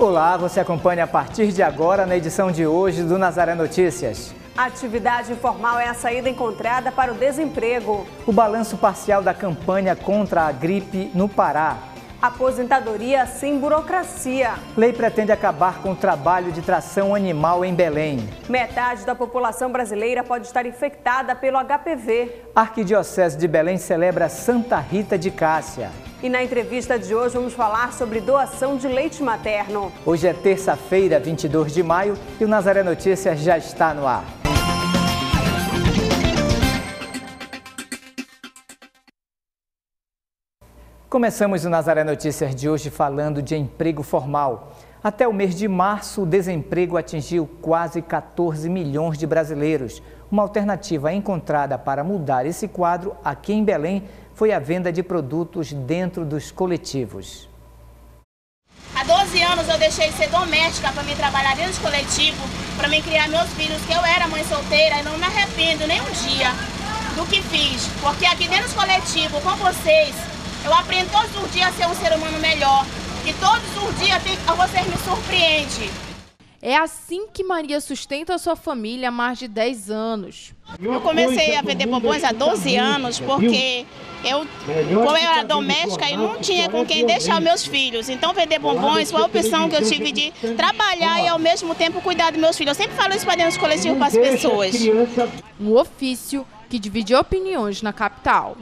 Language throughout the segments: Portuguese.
Olá, você acompanha a partir de agora na edição de hoje do Nazaré Notícias. Atividade informal é a saída encontrada para o desemprego. O balanço parcial da campanha contra a gripe no Pará. Aposentadoria sem burocracia. Lei pretende acabar com o trabalho de tração animal em Belém. Metade da população brasileira pode estar infectada pelo HPV. Arquidiocese de Belém celebra Santa Rita de Cássia. E na entrevista de hoje vamos falar sobre doação de leite materno. Hoje é terça-feira, 22 de maio, e o Nazaré Notícias já está no ar. Começamos o Nazaré Notícias de hoje falando de emprego formal. Até o mês de março, o desemprego atingiu quase 14 milhões de brasileiros. Uma alternativa encontrada para mudar esse quadro aqui em Belém foi a venda de produtos dentro dos coletivos. Há 12 anos eu deixei de ser doméstica para me trabalhar dentro do coletivo, para me criar meus filhos, que eu era mãe solteira e não me arrependo nem um dia do que fiz. Porque aqui dentro do coletivo, com vocês, eu aprendo todos os dias a ser um ser humano melhor. E todos os dias você me surpreende. É assim que Maria sustenta a sua família há mais de 10 anos. Eu comecei a vender bombons há 12 anos porque eu, como eu era doméstica, e não tinha com quem deixar meus filhos. Então, vender bombons foi a opção que eu tive de trabalhar e, ao mesmo tempo, cuidar dos meus filhos. Eu sempre falo isso para dentro dos coletivos para as pessoas. Um ofício que divide opiniões na capital.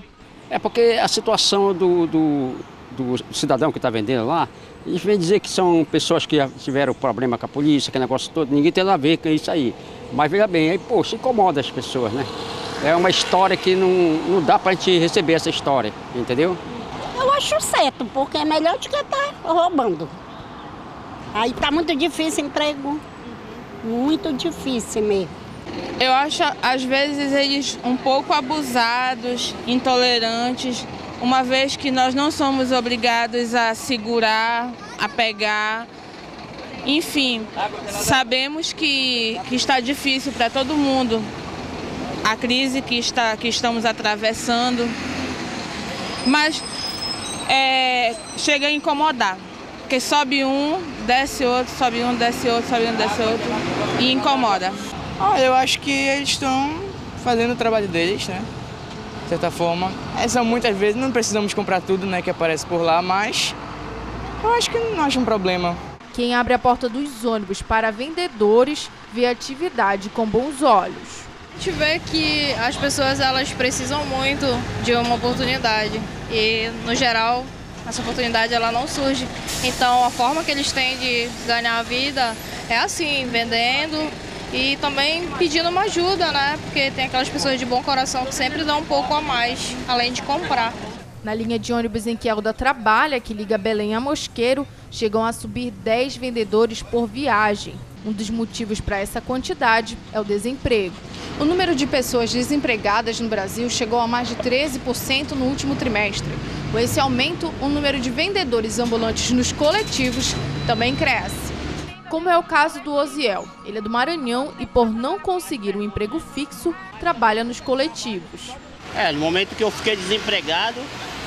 É porque a situação do, do, do cidadão que está vendendo lá, eles vêm dizer que são pessoas que tiveram problema com a polícia, que negócio todo, ninguém tem nada a ver com isso aí. Mas veja bem, aí, poxa, incomoda as pessoas, né? É uma história que não, não dá para a gente receber essa história, entendeu? Eu acho certo, porque é melhor do que estar tá roubando. Aí tá muito difícil emprego. Muito difícil mesmo. Eu acho, às vezes, eles um pouco abusados, intolerantes, uma vez que nós não somos obrigados a segurar, a pegar. Enfim, sabemos que, que está difícil para todo mundo a crise que, está, que estamos atravessando, mas é, chega a incomodar, porque sobe um, desce outro, sobe um, desce outro, sobe um, desce outro e incomoda. Ah, eu acho que eles estão fazendo o trabalho deles, né? De certa forma. É, são muitas vezes, não precisamos comprar tudo né, que aparece por lá, mas eu acho que não acho um problema. Quem abre a porta dos ônibus para vendedores vê a atividade com bons olhos. A gente vê que as pessoas elas precisam muito de uma oportunidade e no geral essa oportunidade ela não surge. Então a forma que eles têm de ganhar a vida é assim, vendendo e também pedindo uma ajuda, né? Porque tem aquelas pessoas de bom coração que sempre dão um pouco a mais, além de comprar. Na linha de ônibus em que Elda trabalha, que liga Belém a Mosqueiro, chegam a subir 10 vendedores por viagem. Um dos motivos para essa quantidade é o desemprego. O número de pessoas desempregadas no Brasil chegou a mais de 13% no último trimestre. Com esse aumento, o número de vendedores ambulantes nos coletivos também cresce como é o caso do Oziel. Ele é do Maranhão e, por não conseguir um emprego fixo, trabalha nos coletivos. É, no momento que eu fiquei desempregado,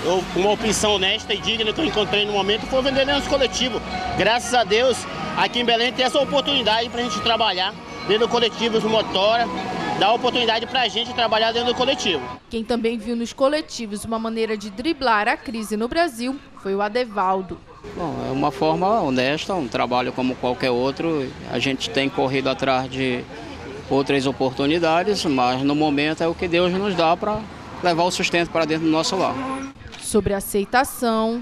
eu, uma opção honesta e digna que eu encontrei no momento foi vender nos coletivos. Graças a Deus, aqui em Belém tem essa oportunidade para a gente trabalhar dentro do coletivo Motora, dá oportunidade para a gente trabalhar dentro do coletivo. Quem também viu nos coletivos uma maneira de driblar a crise no Brasil foi o Adevaldo. Bom, é uma forma honesta, um trabalho como qualquer outro. A gente tem corrido atrás de outras oportunidades, mas no momento é o que Deus nos dá para levar o sustento para dentro do nosso lar. Sobre aceitação.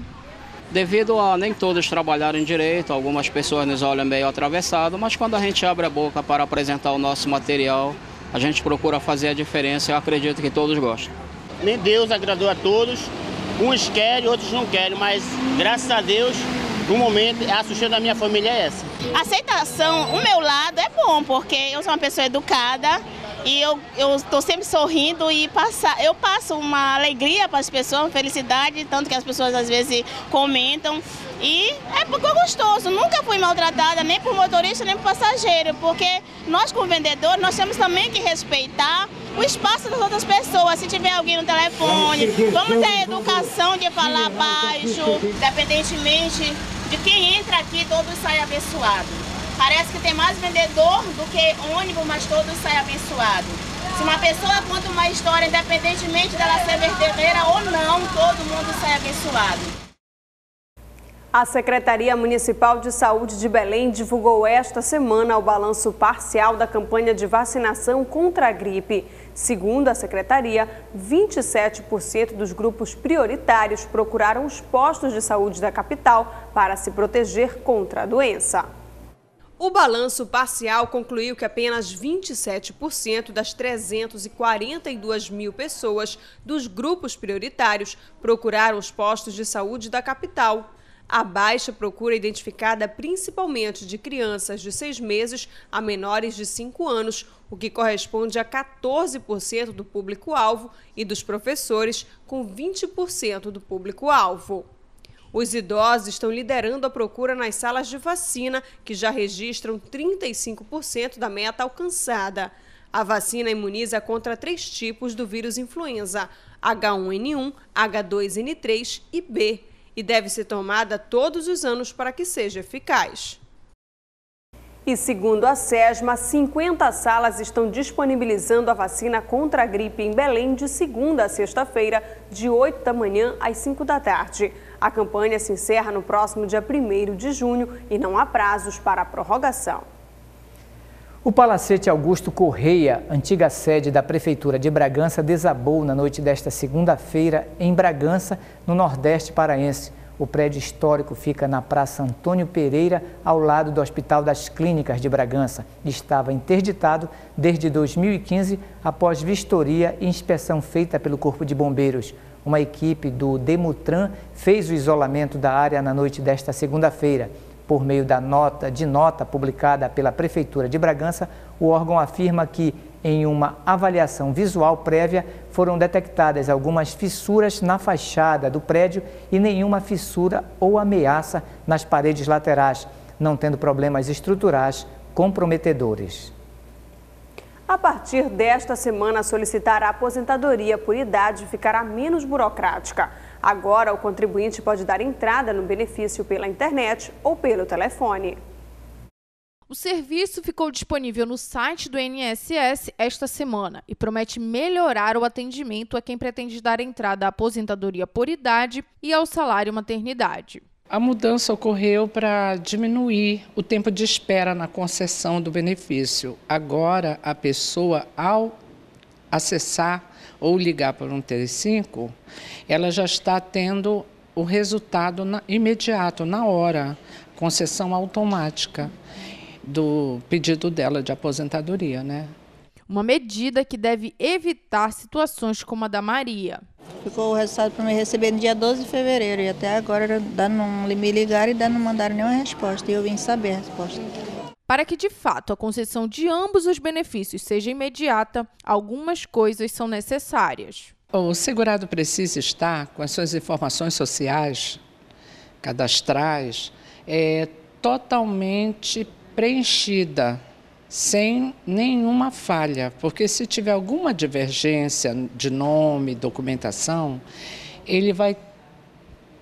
Devido a nem todos trabalharem direito, algumas pessoas nos olham meio atravessado, mas quando a gente abre a boca para apresentar o nosso material, a gente procura fazer a diferença e eu acredito que todos gostam. Nem Deus agradou a todos, Uns querem, outros não querem, mas graças a Deus, no momento, a sustentação da minha família é essa. A aceitação, o meu lado é bom, porque eu sou uma pessoa educada e eu estou sempre sorrindo e passar, eu passo uma alegria para as pessoas, uma felicidade, tanto que as pessoas às vezes comentam. E é gostoso, nunca fui maltratada nem por motorista nem por passageiro, porque nós como vendedor, nós temos também que respeitar o espaço das outras pessoas. Se tiver alguém no telefone, vamos ter a educação de falar baixo, independentemente de quem entra aqui, todos saem abençoados. Parece que tem mais vendedor do que ônibus, mas todos saem abençoados. Se uma pessoa conta uma história, independentemente dela ser verdadeira ou não, todo mundo sai abençoado. A Secretaria Municipal de Saúde de Belém divulgou esta semana o balanço parcial da campanha de vacinação contra a gripe. Segundo a secretaria, 27% dos grupos prioritários procuraram os postos de saúde da capital para se proteger contra a doença. O balanço parcial concluiu que apenas 27% das 342 mil pessoas dos grupos prioritários procuraram os postos de saúde da capital. A baixa procura identificada principalmente de crianças de seis meses a menores de 5 anos, o que corresponde a 14% do público-alvo, e dos professores, com 20% do público-alvo. Os idosos estão liderando a procura nas salas de vacina, que já registram 35% da meta alcançada. A vacina imuniza contra três tipos do vírus influenza: H1N1, H2N3 e B e deve ser tomada todos os anos para que seja eficaz. E segundo a SESMA, 50 salas estão disponibilizando a vacina contra a gripe em Belém de segunda a sexta-feira, de 8 da manhã às 5 da tarde. A campanha se encerra no próximo dia 1 de junho e não há prazos para prorrogação. O Palacete Augusto Correia, antiga sede da Prefeitura de Bragança, desabou na noite desta segunda-feira em Bragança, no Nordeste Paraense. O prédio histórico fica na Praça Antônio Pereira, ao lado do Hospital das Clínicas de Bragança. Estava interditado desde 2015, após vistoria e inspeção feita pelo Corpo de Bombeiros. Uma equipe do Demutran fez o isolamento da área na noite desta segunda-feira. Por meio da nota de nota publicada pela Prefeitura de Bragança, o órgão afirma que, em uma avaliação visual prévia, foram detectadas algumas fissuras na fachada do prédio e nenhuma fissura ou ameaça nas paredes laterais, não tendo problemas estruturais comprometedores. A partir desta semana, solicitar a aposentadoria por idade ficará menos burocrática. Agora, o contribuinte pode dar entrada no benefício pela internet ou pelo telefone. O serviço ficou disponível no site do INSS esta semana e promete melhorar o atendimento a quem pretende dar entrada à aposentadoria por idade e ao salário maternidade. A mudança ocorreu para diminuir o tempo de espera na concessão do benefício. Agora, a pessoa, ao acessar ou ligar para um 35, ela já está tendo o resultado na, imediato, na hora, concessão automática do pedido dela de aposentadoria, né? Uma medida que deve evitar situações como a da Maria. Ficou o resultado para me receber no dia 12 de fevereiro e até agora não me ligaram e não mandaram nenhuma resposta e eu vim saber a resposta. Para que de fato a concessão de ambos os benefícios seja imediata, algumas coisas são necessárias. O segurado precisa estar com as suas informações sociais, cadastrais, é, totalmente preenchida, sem nenhuma falha, porque se tiver alguma divergência de nome, documentação, ele vai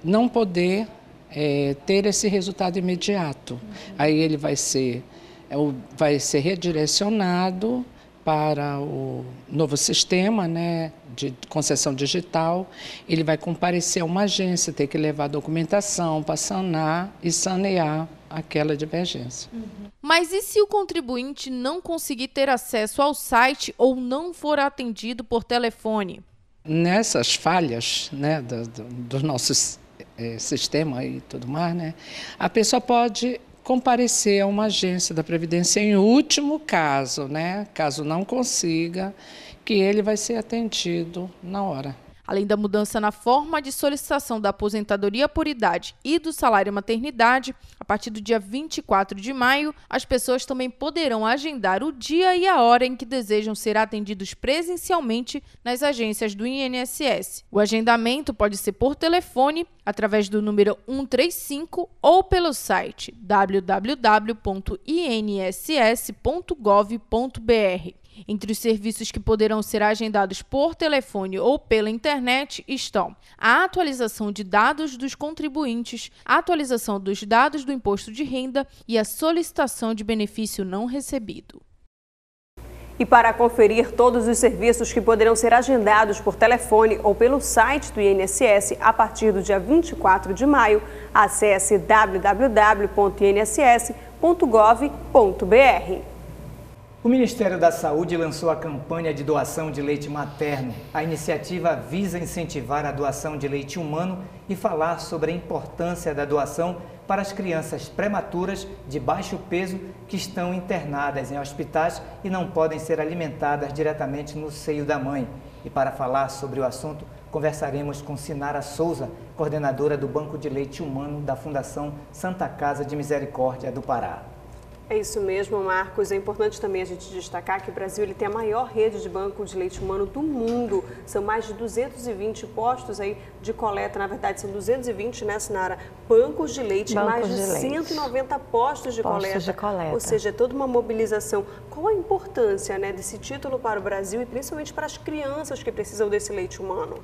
não poder é, ter esse resultado imediato. Aí ele vai ser é vai ser redirecionado para o novo sistema né, de concessão digital. Ele vai comparecer a uma agência, ter que levar documentação para sanar e sanear aquela divergência. Uhum. Mas e se o contribuinte não conseguir ter acesso ao site ou não for atendido por telefone? Nessas falhas né, do, do, do nosso é, sistema e tudo mais, né, a pessoa pode comparecer a uma agência da Previdência em último caso, né? Caso não consiga, que ele vai ser atendido na hora. Além da mudança na forma de solicitação da aposentadoria por idade e do salário maternidade, a partir do dia 24 de maio, as pessoas também poderão agendar o dia e a hora em que desejam ser atendidos presencialmente nas agências do INSS. O agendamento pode ser por telefone, através do número 135 ou pelo site www.inss.gov.br. Entre os serviços que poderão ser agendados por telefone ou pela internet estão a atualização de dados dos contribuintes, a atualização dos dados do imposto de renda e a solicitação de benefício não recebido. E para conferir todos os serviços que poderão ser agendados por telefone ou pelo site do INSS a partir do dia 24 de maio, acesse www.inss.gov.br. O Ministério da Saúde lançou a campanha de doação de leite materno. A iniciativa visa incentivar a doação de leite humano e falar sobre a importância da doação para as crianças prematuras de baixo peso que estão internadas em hospitais e não podem ser alimentadas diretamente no seio da mãe. E para falar sobre o assunto, conversaremos com Sinara Souza, coordenadora do Banco de Leite Humano da Fundação Santa Casa de Misericórdia do Pará. É isso mesmo, Marcos. É importante também a gente destacar que o Brasil ele tem a maior rede de banco de leite humano do mundo. São mais de 220 postos aí de coleta. Na verdade, são 220, né, Sinara? Bancos de leite, bancos mais de, de 190 postos, de, postos coleta. de coleta. Ou seja, é toda uma mobilização. Qual a importância né, desse título para o Brasil e principalmente para as crianças que precisam desse leite humano?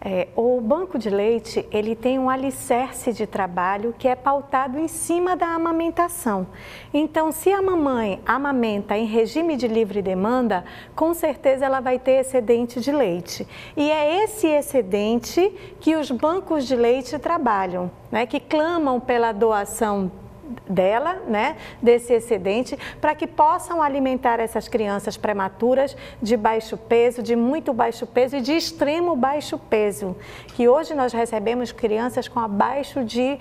É, o banco de leite ele tem um alicerce de trabalho que é pautado em cima da amamentação. Então, se a mamãe amamenta em regime de livre demanda, com certeza ela vai ter excedente de leite. E é esse excedente que os bancos de leite trabalham, né, que clamam pela doação dela, né, desse excedente, para que possam alimentar essas crianças prematuras de baixo peso, de muito baixo peso e de extremo baixo peso. Que hoje nós recebemos crianças com abaixo de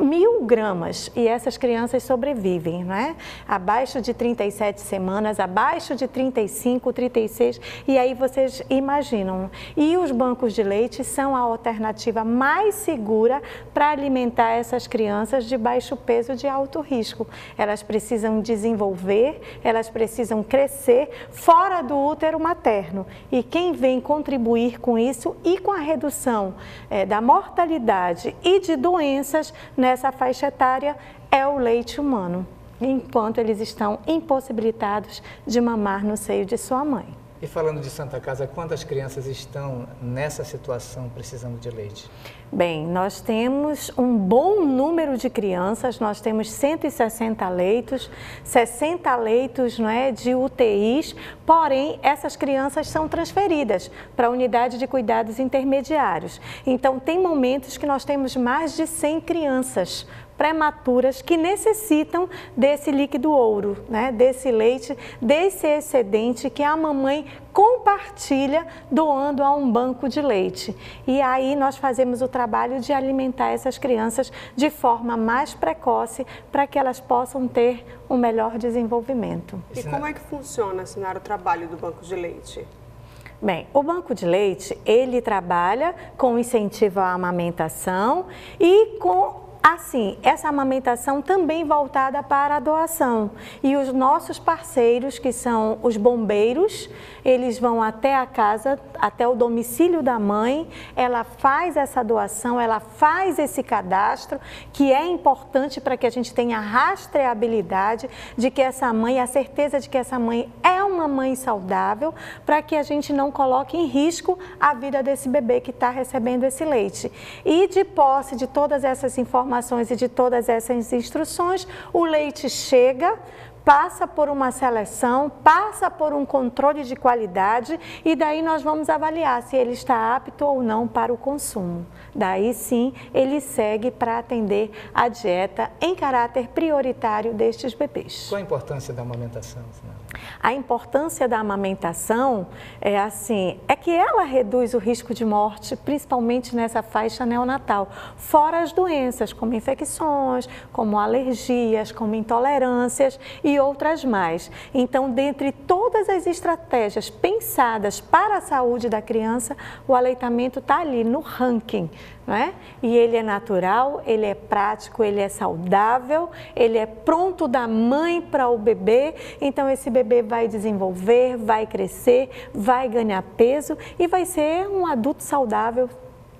mil gramas e essas crianças sobrevivem, né? Abaixo de 37 semanas, abaixo de 35, 36, e aí vocês imaginam. E os bancos de leite são a alternativa mais segura para alimentar essas crianças de baixo peso de alto risco. Elas precisam desenvolver, elas precisam crescer fora do útero materno. E quem vem contribuir com isso e com a redução é, da mortalidade e de doenças, né, nessa faixa etária é o leite humano, enquanto eles estão impossibilitados de mamar no seio de sua mãe. E falando de Santa Casa, quantas crianças estão nessa situação precisando de leite? Bem, nós temos um bom número de crianças, nós temos 160 leitos, 60 leitos não é, de UTIs, porém essas crianças são transferidas para a unidade de cuidados intermediários. Então, tem momentos que nós temos mais de 100 crianças prematuras que necessitam desse líquido ouro, né? desse leite, desse excedente que a mamãe compartilha doando a um banco de leite. E aí nós fazemos o trabalho de alimentar essas crianças de forma mais precoce para que elas possam ter um melhor desenvolvimento. E como é que funciona, assinar o trabalho do banco de leite? Bem, o banco de leite, ele trabalha com incentivo à amamentação e com Assim, essa amamentação também voltada para a doação. E os nossos parceiros, que são os bombeiros, eles vão até a casa, até o domicílio da mãe, ela faz essa doação, ela faz esse cadastro, que é importante para que a gente tenha rastreabilidade de que essa mãe, a certeza de que essa mãe é uma mãe saudável, para que a gente não coloque em risco a vida desse bebê que está recebendo esse leite. E de posse de todas essas informações, informações e de todas essas instruções, o leite chega, passa por uma seleção, passa por um controle de qualidade e daí nós vamos avaliar se ele está apto ou não para o consumo. Daí sim, ele segue para atender a dieta em caráter prioritário destes bebês. Qual a importância da amamentação? A importância da amamentação é assim, é que ela reduz o risco de morte, principalmente nessa faixa neonatal, fora as doenças como infecções, como alergias, como intolerâncias e outras mais. Então, dentre todas as estratégias pensadas para a saúde da criança, o aleitamento está ali no ranking é? E ele é natural, ele é prático, ele é saudável, ele é pronto da mãe para o bebê. Então esse bebê vai desenvolver, vai crescer, vai ganhar peso e vai ser um adulto saudável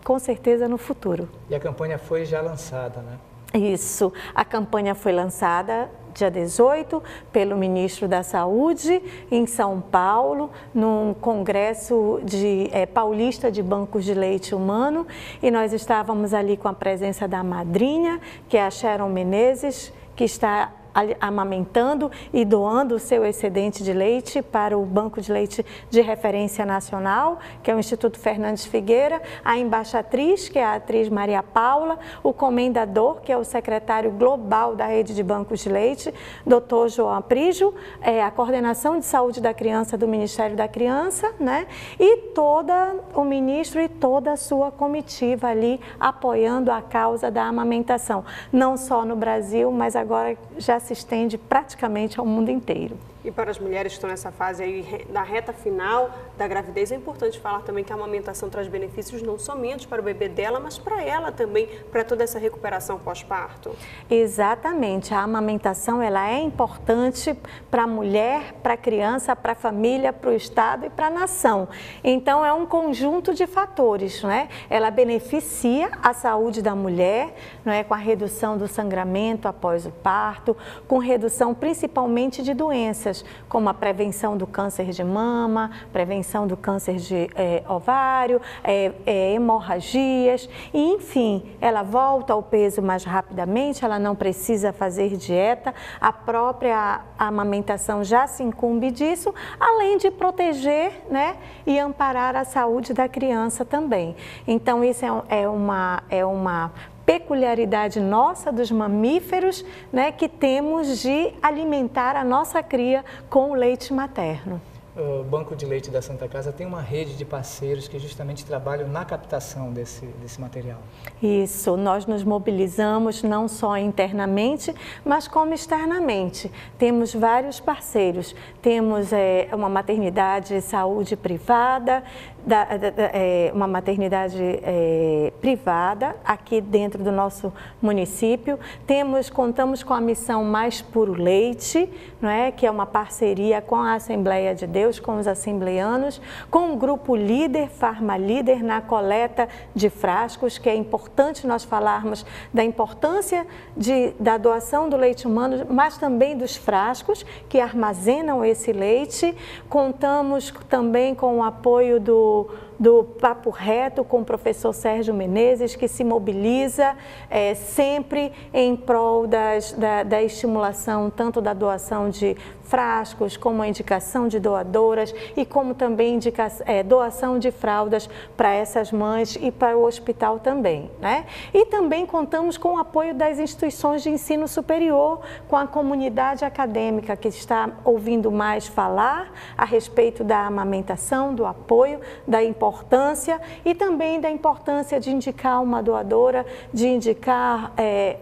com certeza no futuro. E a campanha foi já lançada, né? Isso. A campanha foi lançada dia 18, pelo ministro da Saúde, em São Paulo, num congresso de, é, paulista de bancos de leite humano, e nós estávamos ali com a presença da madrinha, que é a Sharon Menezes, que está amamentando e doando o seu excedente de leite para o Banco de Leite de Referência Nacional, que é o Instituto Fernandes Figueira, a embaixatriz, que é a atriz Maria Paula, o comendador, que é o secretário global da rede de bancos de leite, doutor João Aprígio, é, a coordenação de saúde da criança do Ministério da Criança, né? E toda o ministro e toda a sua comitiva ali apoiando a causa da amamentação, não só no Brasil, mas agora já se estende praticamente ao mundo inteiro. E para as mulheres que estão nessa fase aí, da reta final da gravidez, é importante falar também que a amamentação traz benefícios não somente para o bebê dela, mas para ela também, para toda essa recuperação pós-parto. Exatamente, a amamentação ela é importante para a mulher, para a criança, para a família, para o Estado e para a nação. Então é um conjunto de fatores, não é? Ela beneficia a saúde da mulher, não é? Com a redução do sangramento após o parto, com redução principalmente de doenças como a prevenção do câncer de mama, prevenção do câncer de é, ovário, é, é, hemorragias, e enfim, ela volta ao peso mais rapidamente, ela não precisa fazer dieta, a própria amamentação já se incumbe disso, além de proteger né, e amparar a saúde da criança também. Então, isso é, é uma, é uma peculiaridade nossa dos mamíferos, né, que temos de alimentar a nossa cria com o leite materno o Banco de Leite da Santa Casa tem uma rede de parceiros que justamente trabalham na captação desse, desse material. Isso, nós nos mobilizamos não só internamente, mas como externamente. Temos vários parceiros. Temos é, uma maternidade de saúde privada, da, da, da, é, uma maternidade é, privada aqui dentro do nosso município. Temos, contamos com a missão Mais Puro Leite, não é? que é uma parceria com a Assembleia de Deus, com os assembleanos, com o grupo líder, Farma Líder, na coleta de frascos, que é importante nós falarmos da importância de, da doação do leite humano, mas também dos frascos que armazenam esse leite. Contamos também com o apoio do do Papo Reto com o professor Sérgio Menezes, que se mobiliza é, sempre em prol das, da, da estimulação tanto da doação de frascos, como a indicação de doadoras e como também indica, é, doação de fraldas para essas mães e para o hospital também. Né? E também contamos com o apoio das instituições de ensino superior, com a comunidade acadêmica que está ouvindo mais falar a respeito da amamentação, do apoio, da importância e também da importância de indicar uma doadora, de indicar é,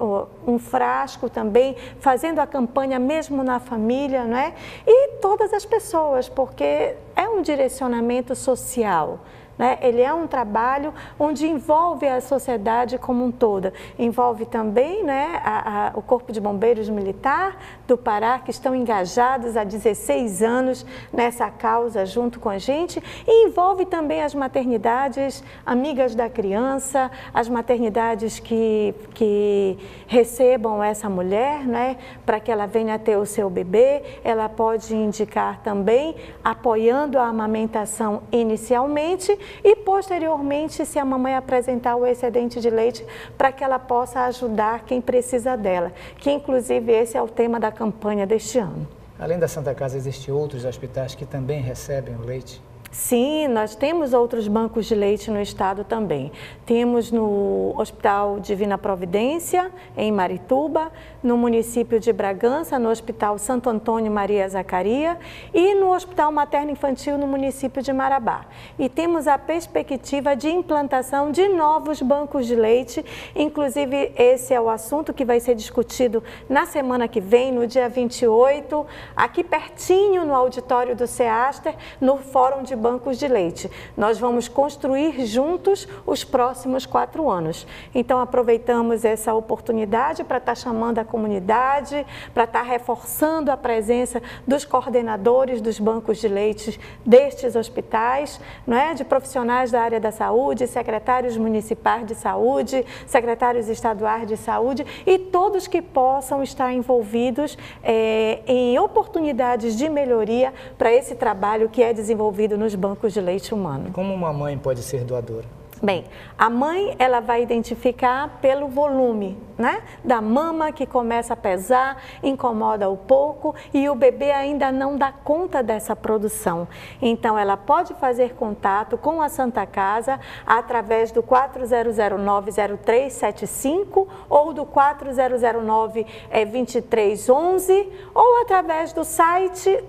um frasco também, fazendo a campanha mesmo na família, né? É? E todas as pessoas, porque é um direcionamento social. Né? Ele é um trabalho onde envolve a sociedade como um todo. Envolve também né, a, a, o Corpo de Bombeiros Militar do Pará, que estão engajados há 16 anos nessa causa junto com a gente. E envolve também as maternidades amigas da criança, as maternidades que, que recebam essa mulher, né, para que ela venha ter o seu bebê. Ela pode indicar também, apoiando a amamentação inicialmente e posteriormente, se a mamãe apresentar o excedente de leite, para que ela possa ajudar quem precisa dela, que inclusive esse é o tema da campanha deste ano. Além da Santa Casa, existem outros hospitais que também recebem o leite? Sim, nós temos outros bancos de leite no estado também. Temos no Hospital Divina Providência, em Marituba, no município de Bragança, no Hospital Santo Antônio Maria Zacaria e no Hospital Materno Infantil no município de Marabá. E temos a perspectiva de implantação de novos bancos de leite, inclusive esse é o assunto que vai ser discutido na semana que vem, no dia 28, aqui pertinho no auditório do CEASTER, no Fórum de bancos de leite. Nós vamos construir juntos os próximos quatro anos. Então, aproveitamos essa oportunidade para estar chamando a comunidade, para estar reforçando a presença dos coordenadores dos bancos de leite destes hospitais, não é? de profissionais da área da saúde, secretários municipais de saúde, secretários estaduais de saúde e todos que possam estar envolvidos é, em oportunidades de melhoria para esse trabalho que é desenvolvido nos bancos de leite humano. Como uma mãe pode ser doadora? Bem, a mãe ela vai identificar pelo volume, né, da mama que começa a pesar, incomoda um pouco e o bebê ainda não dá conta dessa produção. Então ela pode fazer contato com a Santa Casa através do 40090375 ou do 4009 2311 ou através do site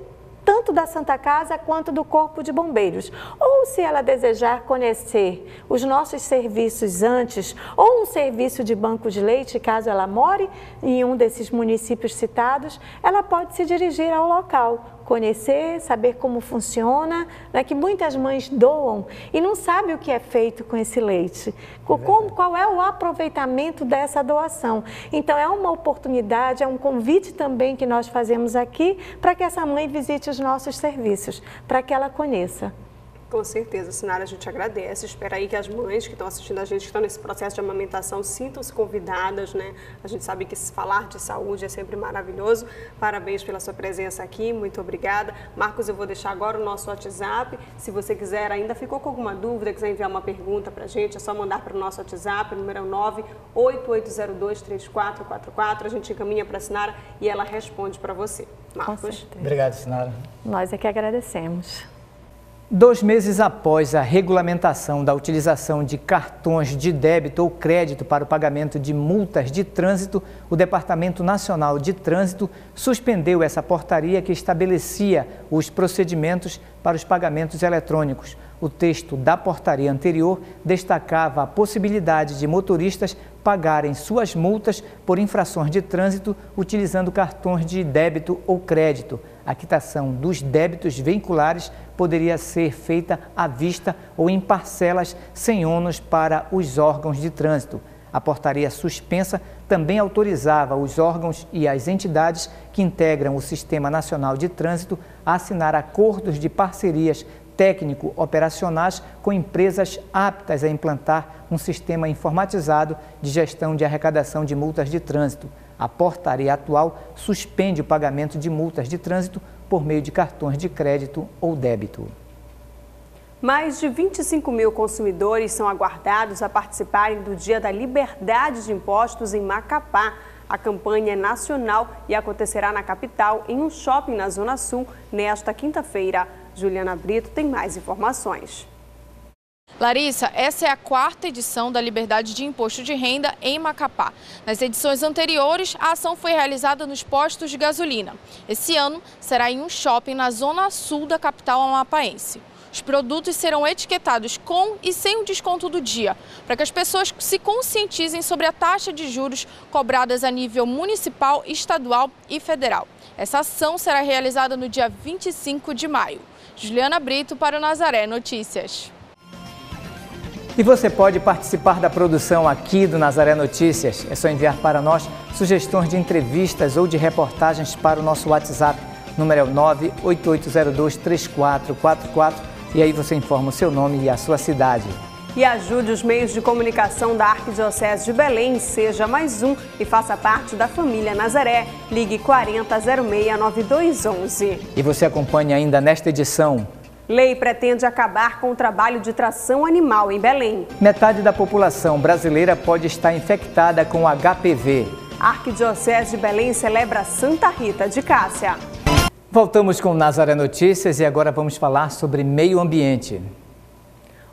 tanto da Santa Casa quanto do Corpo de Bombeiros. Ou se ela desejar conhecer os nossos serviços antes, ou um serviço de banco de leite, caso ela more em um desses municípios citados, ela pode se dirigir ao local conhecer, saber como funciona, né, que muitas mães doam e não sabem o que é feito com esse leite, como, qual é o aproveitamento dessa doação. Então, é uma oportunidade, é um convite também que nós fazemos aqui para que essa mãe visite os nossos serviços, para que ela conheça. Com certeza, Sinara, a gente agradece. Espera aí que as mães que estão assistindo a gente, que estão nesse processo de amamentação, sintam-se convidadas, né? A gente sabe que falar de saúde é sempre maravilhoso. Parabéns pela sua presença aqui, muito obrigada. Marcos, eu vou deixar agora o nosso WhatsApp. Se você quiser, ainda ficou com alguma dúvida, quiser enviar uma pergunta para a gente, é só mandar para o nosso WhatsApp, o número é 988023444. A gente encaminha para a Sinara e ela responde para você. Marcos. Obrigado, Sinara. Nós é que agradecemos. Dois meses após a regulamentação da utilização de cartões de débito ou crédito para o pagamento de multas de trânsito, o Departamento Nacional de Trânsito suspendeu essa portaria que estabelecia os procedimentos para os pagamentos eletrônicos. O texto da portaria anterior destacava a possibilidade de motoristas pagarem suas multas por infrações de trânsito utilizando cartões de débito ou crédito. A quitação dos débitos veiculares poderia ser feita à vista ou em parcelas sem ônus para os órgãos de trânsito. A portaria suspensa também autorizava os órgãos e as entidades que integram o Sistema Nacional de Trânsito a assinar acordos de parcerias técnico-operacionais com empresas aptas a implantar um sistema informatizado de gestão de arrecadação de multas de trânsito. A portaria atual suspende o pagamento de multas de trânsito por meio de cartões de crédito ou débito. Mais de 25 mil consumidores são aguardados a participarem do Dia da Liberdade de Impostos em Macapá. A campanha é nacional e acontecerá na capital, em um shopping na Zona Sul, nesta quinta-feira. Juliana Brito tem mais informações. Larissa, essa é a quarta edição da Liberdade de Imposto de Renda em Macapá. Nas edições anteriores, a ação foi realizada nos postos de gasolina. Esse ano será em um shopping na zona sul da capital amapaense. Os produtos serão etiquetados com e sem o desconto do dia, para que as pessoas se conscientizem sobre a taxa de juros cobradas a nível municipal, estadual e federal. Essa ação será realizada no dia 25 de maio. Juliana Brito para o Nazaré Notícias. E você pode participar da produção aqui do Nazaré Notícias. É só enviar para nós sugestões de entrevistas ou de reportagens para o nosso WhatsApp. O número é o 988023444 e aí você informa o seu nome e a sua cidade. E ajude os meios de comunicação da Arquidiocese de Belém, seja mais um e faça parte da família Nazaré. Ligue 40069211. E você acompanha ainda nesta edição Lei pretende acabar com o trabalho de tração animal em Belém. Metade da população brasileira pode estar infectada com HPV. A Arquidiocese de Belém celebra Santa Rita de Cássia. Voltamos com Nazaré Notícias e agora vamos falar sobre meio ambiente.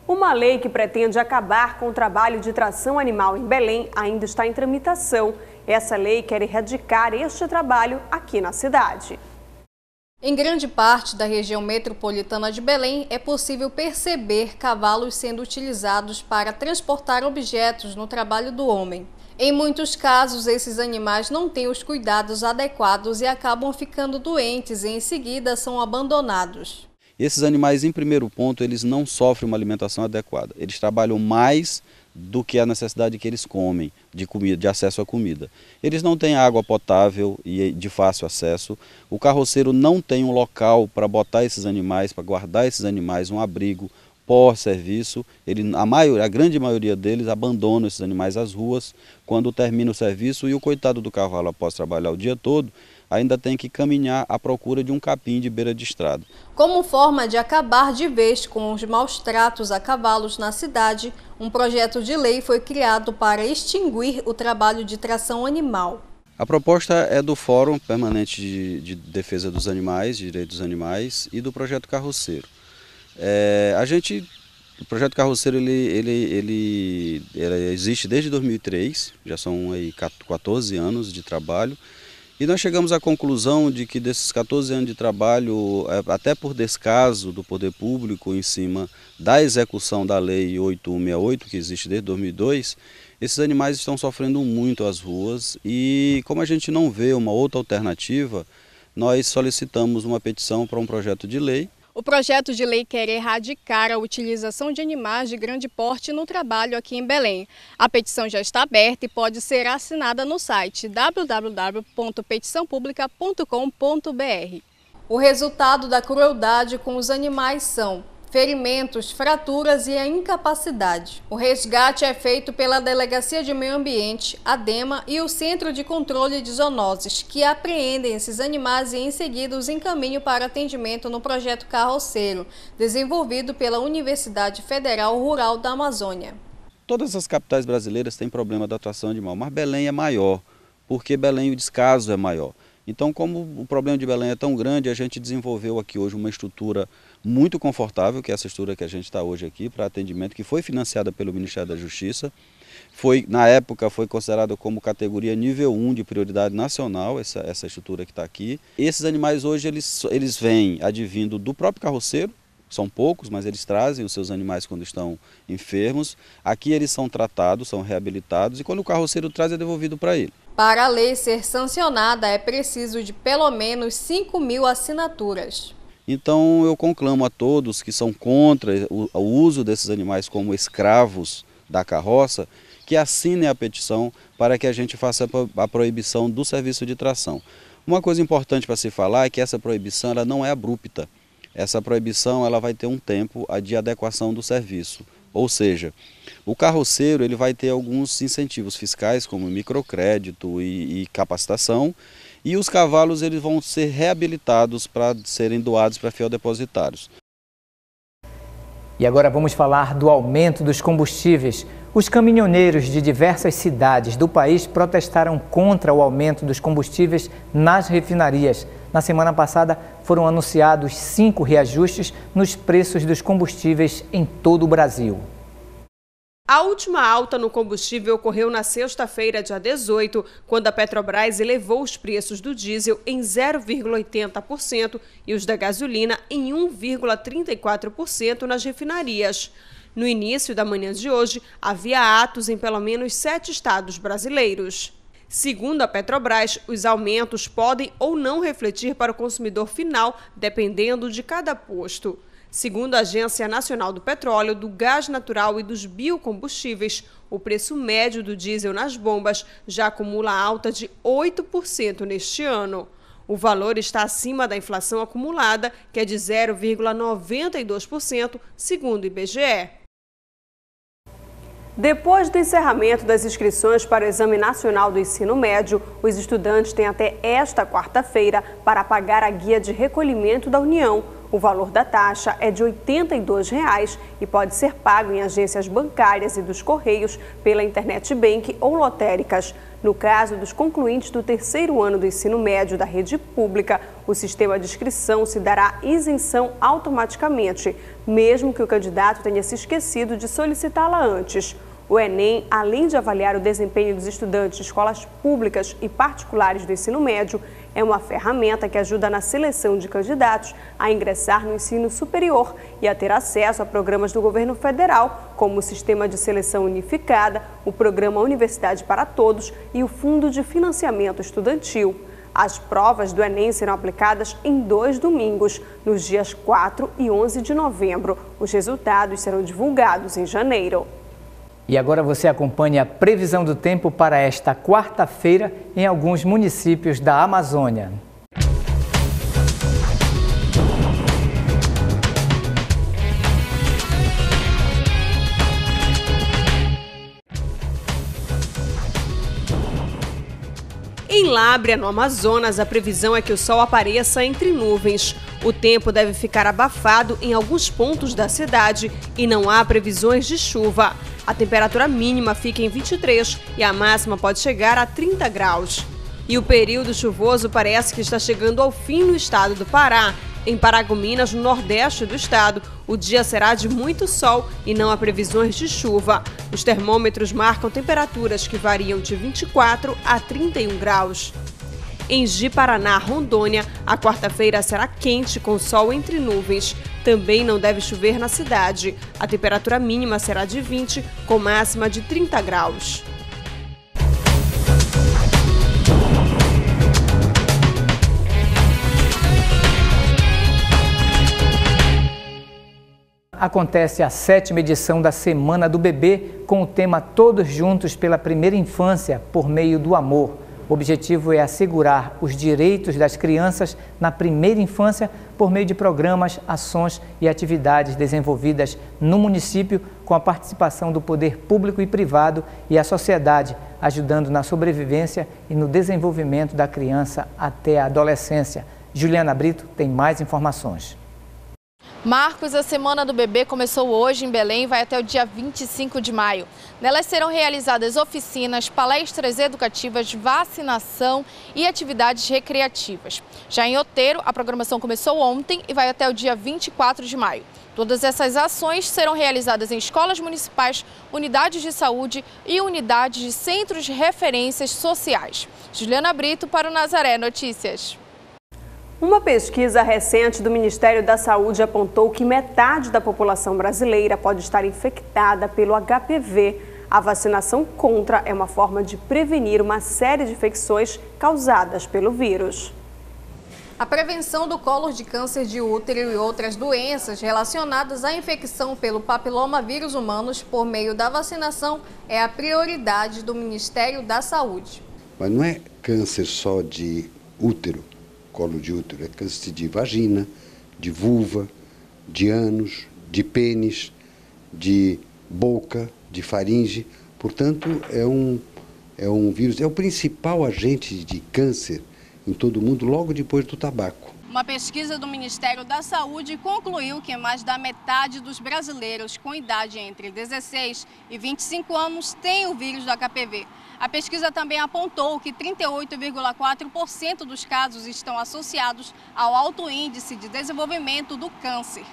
Uma lei que pretende acabar com o trabalho de tração animal em Belém ainda está em tramitação. Essa lei quer erradicar este trabalho aqui na cidade. Em grande parte da região metropolitana de Belém, é possível perceber cavalos sendo utilizados para transportar objetos no trabalho do homem. Em muitos casos, esses animais não têm os cuidados adequados e acabam ficando doentes e em seguida são abandonados. Esses animais, em primeiro ponto, eles não sofrem uma alimentação adequada. Eles trabalham mais do que a necessidade que eles comem de comida, de acesso à comida. Eles não têm água potável e de fácil acesso. O carroceiro não tem um local para botar esses animais, para guardar esses animais, um abrigo pós-serviço. Ele, a, maior, a grande maioria deles abandonam esses animais às ruas quando termina o serviço e o coitado do cavalo, após trabalhar o dia todo, ainda tem que caminhar à procura de um capim de beira de estrada. Como forma de acabar de vez com os maus tratos a cavalos na cidade, um projeto de lei foi criado para extinguir o trabalho de tração animal. A proposta é do Fórum Permanente de, de Defesa dos Animais, de Direitos dos Animais e do Projeto Carroceiro. É, a gente, o Projeto Carroceiro ele, ele, ele, ele existe desde 2003, já são aí 14 anos de trabalho e nós chegamos à conclusão de que desses 14 anos de trabalho, é, até por descaso do poder público em cima da execução da Lei 8168, que existe desde 2002, esses animais estão sofrendo muito as ruas e como a gente não vê uma outra alternativa, nós solicitamos uma petição para um projeto de lei o projeto de lei quer erradicar a utilização de animais de grande porte no trabalho aqui em Belém. A petição já está aberta e pode ser assinada no site www.petiçãopublica.com.br. O resultado da crueldade com os animais são ferimentos, fraturas e a incapacidade. O resgate é feito pela Delegacia de Meio Ambiente, a DEMA e o Centro de Controle de Zoonoses, que apreendem esses animais e em seguida os encaminham para atendimento no projeto Carroceiro, desenvolvido pela Universidade Federal Rural da Amazônia. Todas as capitais brasileiras têm problema da atração animal, mas Belém é maior, porque Belém o descaso é maior. Então, como o problema de Belém é tão grande, a gente desenvolveu aqui hoje uma estrutura muito confortável, que é essa estrutura que a gente está hoje aqui para atendimento, que foi financiada pelo Ministério da Justiça. Foi, na época foi considerada como categoria nível 1 de prioridade nacional, essa, essa estrutura que está aqui. Esses animais hoje eles, eles vêm advindo do próprio carroceiro, são poucos, mas eles trazem os seus animais quando estão enfermos. Aqui eles são tratados, são reabilitados e quando o carroceiro traz é devolvido para ele. Para a lei ser sancionada é preciso de pelo menos 5 mil assinaturas. Então eu conclamo a todos que são contra o, o uso desses animais como escravos da carroça que assinem a petição para que a gente faça a proibição do serviço de tração. Uma coisa importante para se falar é que essa proibição ela não é abrupta. Essa proibição ela vai ter um tempo de adequação do serviço. Ou seja, o carroceiro ele vai ter alguns incentivos fiscais, como microcrédito e, e capacitação, e os cavalos eles vão ser reabilitados para serem doados para fiel depositários. E agora vamos falar do aumento dos combustíveis. Os caminhoneiros de diversas cidades do país protestaram contra o aumento dos combustíveis nas refinarias. Na semana passada foram anunciados cinco reajustes nos preços dos combustíveis em todo o Brasil. A última alta no combustível ocorreu na sexta-feira, dia 18, quando a Petrobras elevou os preços do diesel em 0,80% e os da gasolina em 1,34% nas refinarias. No início da manhã de hoje, havia atos em pelo menos sete estados brasileiros. Segundo a Petrobras, os aumentos podem ou não refletir para o consumidor final, dependendo de cada posto. Segundo a Agência Nacional do Petróleo, do Gás Natural e dos Biocombustíveis, o preço médio do diesel nas bombas já acumula alta de 8% neste ano. O valor está acima da inflação acumulada, que é de 0,92%, segundo o IBGE. Depois do encerramento das inscrições para o Exame Nacional do Ensino Médio, os estudantes têm até esta quarta-feira para pagar a guia de recolhimento da União. O valor da taxa é de R$ 82,00 e pode ser pago em agências bancárias e dos Correios, pela Internet Bank ou lotéricas. No caso dos concluintes do terceiro ano do ensino médio da rede pública, o sistema de inscrição se dará isenção automaticamente, mesmo que o candidato tenha se esquecido de solicitá-la antes. O Enem, além de avaliar o desempenho dos estudantes de escolas públicas e particulares do ensino médio, é uma ferramenta que ajuda na seleção de candidatos a ingressar no ensino superior e a ter acesso a programas do governo federal, como o Sistema de Seleção Unificada, o Programa Universidade para Todos e o Fundo de Financiamento Estudantil. As provas do Enem serão aplicadas em dois domingos, nos dias 4 e 11 de novembro. Os resultados serão divulgados em janeiro. E agora você acompanha a previsão do tempo para esta quarta-feira em alguns municípios da Amazônia. Em Lábrea, no Amazonas, a previsão é que o sol apareça entre nuvens. O tempo deve ficar abafado em alguns pontos da cidade e não há previsões de chuva. A temperatura mínima fica em 23 e a máxima pode chegar a 30 graus. E o período chuvoso parece que está chegando ao fim no estado do Pará. Em Paragominas, no nordeste do estado, o dia será de muito sol e não há previsões de chuva. Os termômetros marcam temperaturas que variam de 24 a 31 graus. Em Ji-Paraná, Rondônia, a quarta-feira será quente com sol entre nuvens. Também não deve chover na cidade. A temperatura mínima será de 20, com máxima de 30 graus. acontece a sétima edição da Semana do Bebê com o tema Todos Juntos pela Primeira Infância por meio do amor. O objetivo é assegurar os direitos das crianças na primeira infância por meio de programas, ações e atividades desenvolvidas no município com a participação do poder público e privado e a sociedade, ajudando na sobrevivência e no desenvolvimento da criança até a adolescência. Juliana Brito tem mais informações. Marcos, a Semana do Bebê começou hoje em Belém e vai até o dia 25 de maio. Nelas serão realizadas oficinas, palestras educativas, vacinação e atividades recreativas. Já em Oteiro, a programação começou ontem e vai até o dia 24 de maio. Todas essas ações serão realizadas em escolas municipais, unidades de saúde e unidades de centros de referências sociais. Juliana Brito para o Nazaré Notícias. Uma pesquisa recente do Ministério da Saúde apontou que metade da população brasileira pode estar infectada pelo HPV. A vacinação contra é uma forma de prevenir uma série de infecções causadas pelo vírus. A prevenção do colo de câncer de útero e outras doenças relacionadas à infecção pelo papilomavírus humanos por meio da vacinação é a prioridade do Ministério da Saúde. Mas não é câncer só de útero colo de útero, é câncer de vagina, de vulva, de ânus, de pênis, de boca, de faringe. Portanto, é um, é um vírus, é o principal agente de câncer em todo o mundo, logo depois do tabaco. Uma pesquisa do Ministério da Saúde concluiu que mais da metade dos brasileiros com idade entre 16 e 25 anos tem o vírus do HPV. A pesquisa também apontou que 38,4% dos casos estão associados ao alto índice de desenvolvimento do câncer.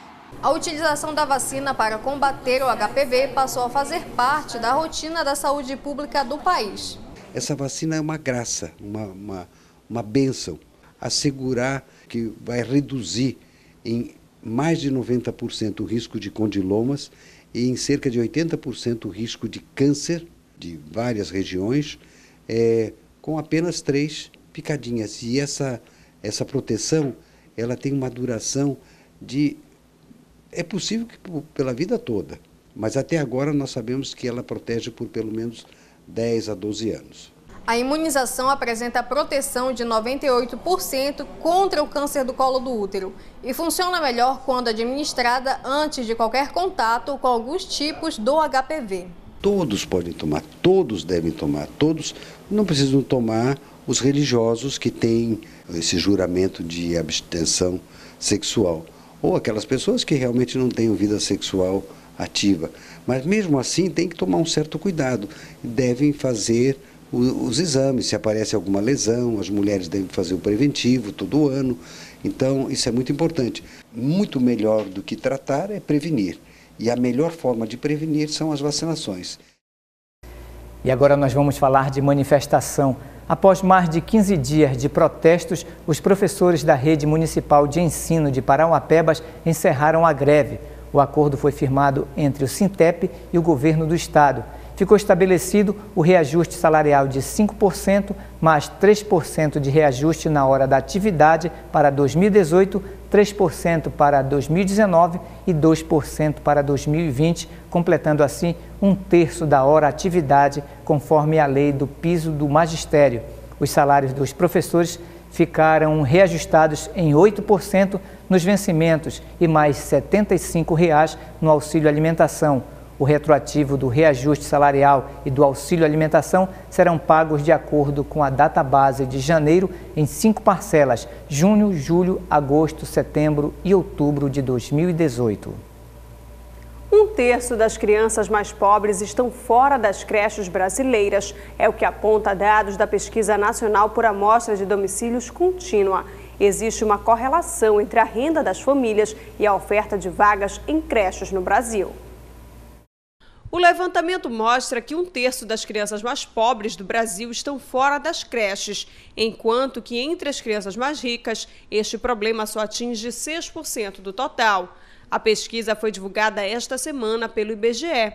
A utilização da vacina para combater o HPV passou a fazer parte da rotina da saúde pública do país. Essa vacina é uma graça, uma, uma, uma bênção. Assegurar que vai reduzir em mais de 90% o risco de condilomas e em cerca de 80% o risco de câncer de várias regiões, é, com apenas três picadinhas. E essa, essa proteção ela tem uma duração de. É possível que pela vida toda, mas até agora nós sabemos que ela protege por pelo menos 10 a 12 anos. A imunização apresenta proteção de 98% contra o câncer do colo do útero e funciona melhor quando administrada antes de qualquer contato com alguns tipos do HPV. Todos podem tomar, todos devem tomar, todos não precisam tomar os religiosos que têm esse juramento de abstenção sexual ou aquelas pessoas que realmente não têm vida sexual ativa. Mas mesmo assim tem que tomar um certo cuidado, devem fazer os exames, se aparece alguma lesão, as mulheres devem fazer o preventivo todo ano. Então, isso é muito importante. Muito melhor do que tratar é prevenir. E a melhor forma de prevenir são as vacinações. E agora nós vamos falar de manifestação. Após mais de 15 dias de protestos, os professores da rede municipal de ensino de Parauapebas encerraram a greve. O acordo foi firmado entre o Sintep e o governo do estado ficou estabelecido o reajuste salarial de 5%, mais 3% de reajuste na hora da atividade para 2018, 3% para 2019 e 2% para 2020, completando assim um terço da hora atividade, conforme a lei do piso do magistério. Os salários dos professores ficaram reajustados em 8% nos vencimentos e mais 75 reais no auxílio alimentação. O retroativo do reajuste salarial e do auxílio alimentação serão pagos de acordo com a data base de janeiro em cinco parcelas: junho, julho, agosto, setembro e outubro de 2018. Um terço das crianças mais pobres estão fora das creches brasileiras. É o que aponta dados da Pesquisa Nacional por Amostra de Domicílios Contínua. Existe uma correlação entre a renda das famílias e a oferta de vagas em creches no Brasil. O levantamento mostra que um terço das crianças mais pobres do Brasil estão fora das creches, enquanto que entre as crianças mais ricas, este problema só atinge 6% do total. A pesquisa foi divulgada esta semana pelo IBGE.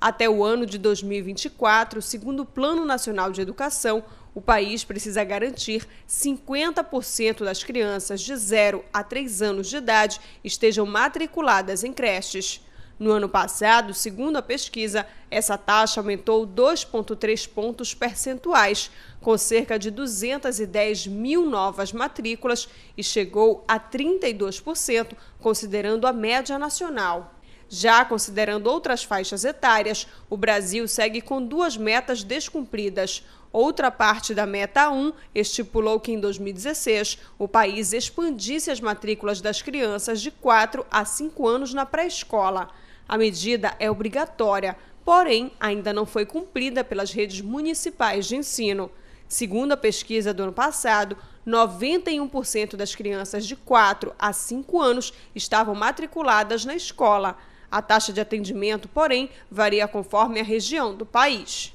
Até o ano de 2024, segundo o Plano Nacional de Educação, o país precisa garantir 50% das crianças de 0 a 3 anos de idade estejam matriculadas em creches. No ano passado, segundo a pesquisa, essa taxa aumentou 2,3 pontos percentuais, com cerca de 210 mil novas matrículas e chegou a 32%, considerando a média nacional. Já considerando outras faixas etárias, o Brasil segue com duas metas descumpridas. Outra parte da meta 1 estipulou que em 2016 o país expandisse as matrículas das crianças de 4 a 5 anos na pré-escola. A medida é obrigatória, porém ainda não foi cumprida pelas redes municipais de ensino. Segundo a pesquisa do ano passado, 91% das crianças de 4 a 5 anos estavam matriculadas na escola. A taxa de atendimento, porém, varia conforme a região do país.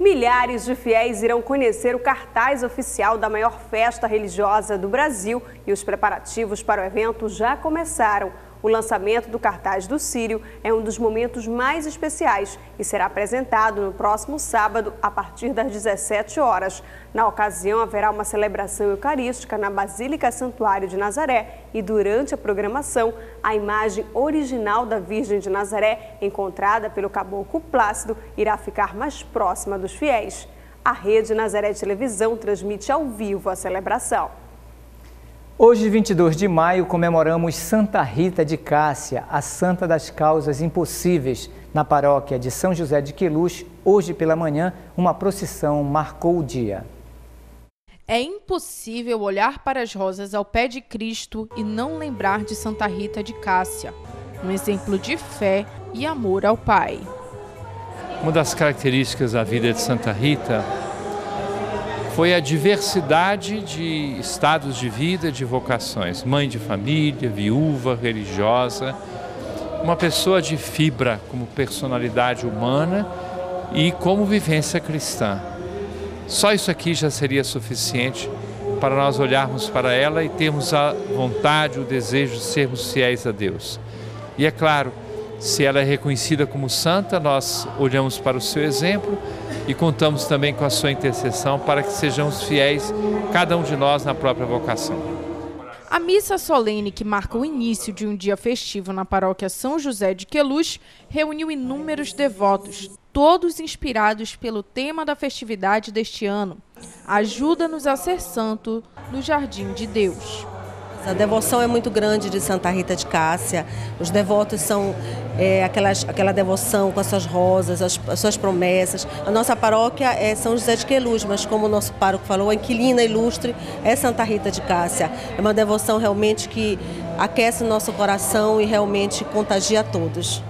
Milhares de fiéis irão conhecer o cartaz oficial da maior festa religiosa do Brasil e os preparativos para o evento já começaram. O lançamento do cartaz do Sírio é um dos momentos mais especiais e será apresentado no próximo sábado, a partir das 17 horas. Na ocasião, haverá uma celebração eucarística na Basílica Santuário de Nazaré e, durante a programação, a imagem original da Virgem de Nazaré, encontrada pelo caboclo Plácido, irá ficar mais próxima dos fiéis. A Rede Nazaré Televisão transmite ao vivo a celebração. Hoje, 22 de maio, comemoramos Santa Rita de Cássia, a santa das causas impossíveis. Na paróquia de São José de Queluz, hoje pela manhã, uma procissão marcou o dia. É impossível olhar para as rosas ao pé de Cristo e não lembrar de Santa Rita de Cássia, um exemplo de fé e amor ao Pai. Uma das características da vida de Santa Rita foi a diversidade de estados de vida, de vocações. Mãe de família, viúva, religiosa, uma pessoa de fibra como personalidade humana e como vivência cristã. Só isso aqui já seria suficiente para nós olharmos para ela e termos a vontade, o desejo de sermos fiéis a Deus. E é claro, se ela é reconhecida como santa, nós olhamos para o seu exemplo e contamos também com a sua intercessão para que sejamos fiéis, cada um de nós, na própria vocação. A missa solene que marca o início de um dia festivo na paróquia São José de Queluz reuniu inúmeros devotos, todos inspirados pelo tema da festividade deste ano. Ajuda-nos a ser santo no jardim de Deus. A devoção é muito grande de Santa Rita de Cássia. Os devotos são é, aquelas, aquela devoção com as suas rosas, as, as, suas promessas. A nossa paróquia é São José de Queluz, mas como o nosso pároco falou, a inquilina ilustre é Santa Rita de Cássia. É uma devoção realmente que aquece o nosso coração e realmente contagia a todos.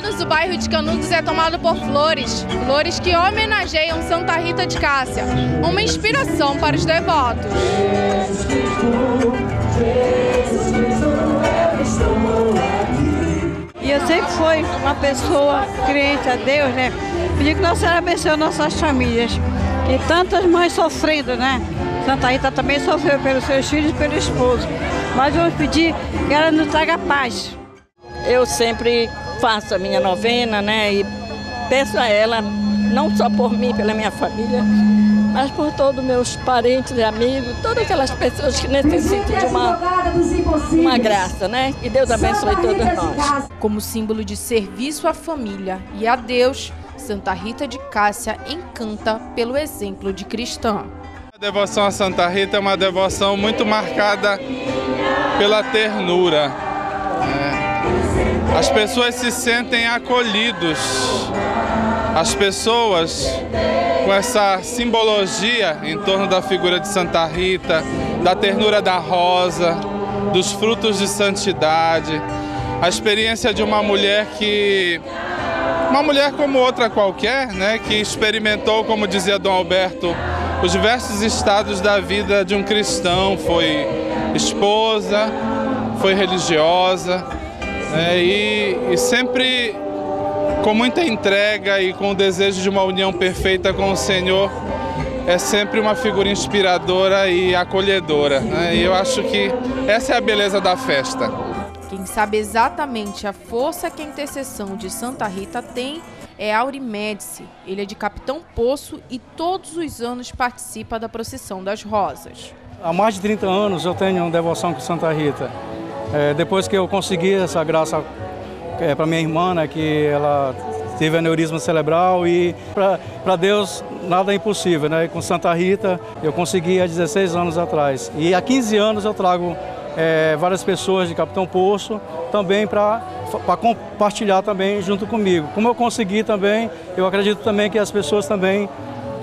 Anos o bairro de Canudos é tomado por flores, flores que homenageiam Santa Rita de Cássia, uma inspiração para os devotos. Jesus Cristo, Jesus Cristo, eu sempre foi uma pessoa crente a Deus, né? Pedir que Nossa Senhora abençoe nossas famílias. E tantas mães sofrendo, né? Santa Rita também sofreu pelos seus filhos e pelo esposo. Mas vamos pedir que ela nos traga paz. Eu sempre faço a minha novena, né? E peço a ela, não só por mim, pela minha família, mas por todos meus parentes e amigos, todas aquelas pessoas que necessitam de uma, uma graça, né? Que Deus abençoe todos nós. Como símbolo de serviço à família e a Deus, Santa Rita de Cássia encanta pelo exemplo de cristã. A devoção a Santa Rita é uma devoção muito marcada pela ternura. As pessoas se sentem acolhidos. As pessoas, com essa simbologia em torno da figura de Santa Rita, da ternura da rosa, dos frutos de santidade, a experiência de uma mulher que uma mulher como outra qualquer, né, que experimentou, como dizia Dom Alberto, os diversos estados da vida de um cristão, foi esposa, foi religiosa, né, e, e sempre com muita entrega e com o desejo de uma união perfeita com o Senhor, é sempre uma figura inspiradora e acolhedora. Né? E eu acho que essa é a beleza da festa. Quem sabe exatamente a força que a intercessão de Santa Rita tem é Aurimédice. Ele é de Capitão Poço e todos os anos participa da procissão das rosas. Há mais de 30 anos eu tenho devoção com Santa Rita. É, depois que eu consegui essa graça é, para minha irmã, né, que ela teve aneurisma cerebral e para Deus nada é impossível, né? E com Santa Rita eu consegui há 16 anos atrás. E há 15 anos eu trago é, várias pessoas de Capitão Poço também para compartilhar também junto comigo. Como eu consegui também, eu acredito também que as pessoas também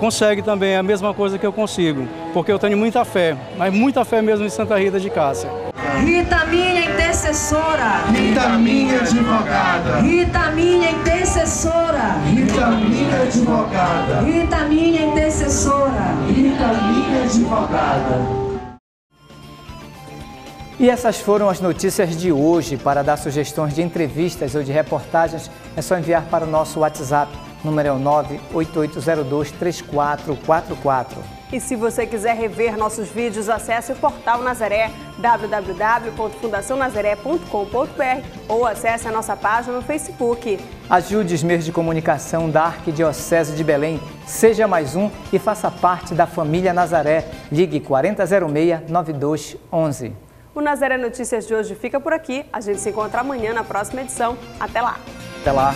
conseguem também a mesma coisa que eu consigo, porque eu tenho muita fé, mas muita fé mesmo em Santa Rita de Cássia. Rita, minha intercessora. Rita, minha advogada. Rita, minha intercessora. Rita, minha advogada. Rita, minha intercessora. Rita, minha advogada. E essas foram as notícias de hoje. Para dar sugestões de entrevistas ou de reportagens, é só enviar para o nosso WhatsApp. Número é o 988023444. E se você quiser rever nossos vídeos, acesse o portal Nazaré, www.fundacionazaré.com.br ou acesse a nossa página no Facebook. Ajude os meios de comunicação da Arquidiocese de Belém. Seja mais um e faça parte da família Nazaré. Ligue 4006-9211. O Nazaré Notícias de hoje fica por aqui. A gente se encontra amanhã na próxima edição. Até lá! Até lá!